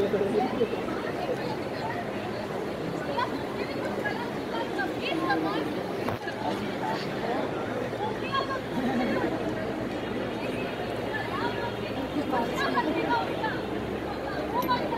Oh my God.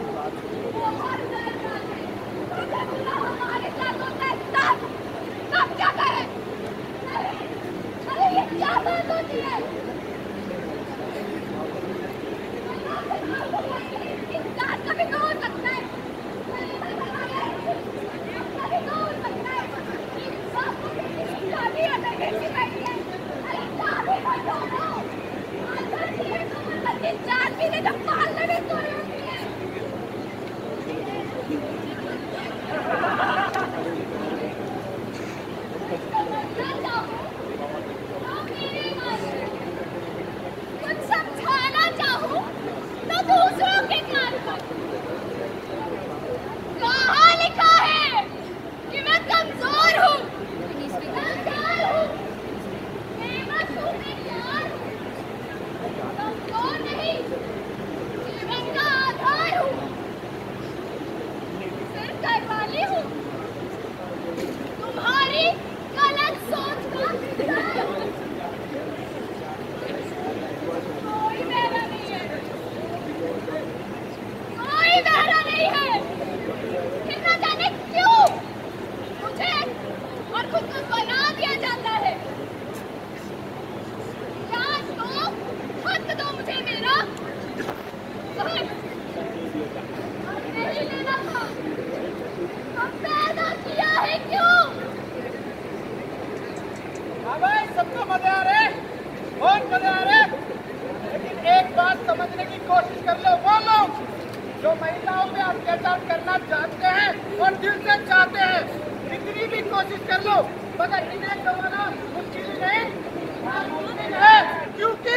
Thank you. को बना दिया जाता है। राज को हक दो मुझे मेरा। क्यों भाई सबको मज़ा आ बहुत मज़ा आ एक बात समझने की कोशिश कर लो, वो जो महिलाओं पे अत्याचार करना चाहते हैं और दिल से चाहते हैं जितनी भी कोशिश कर लो मगर इन्हें दबाना मुश्किल नहीं क्योंकि